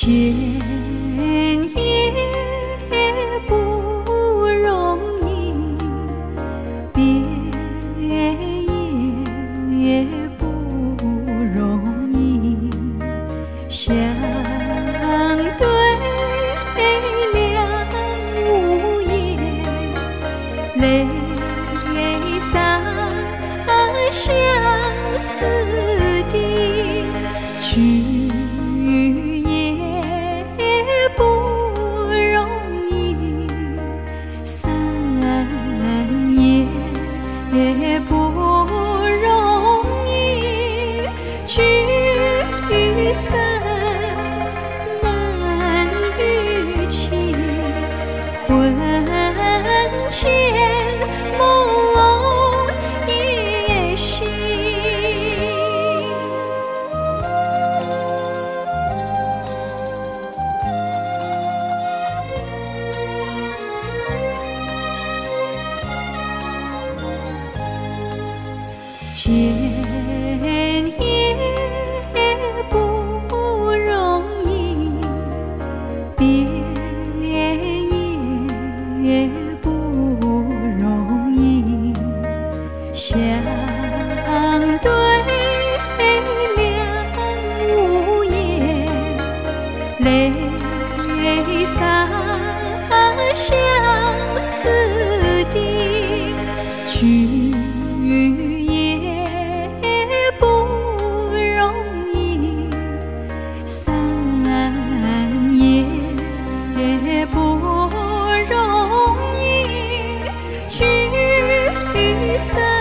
见也不容易，别也不容易，相对两无言，泪洒相思地。聚散难预期，魂牵梦也系。结。也不容易，相对两无言，泪洒相思地，聚也不容易，散也不。散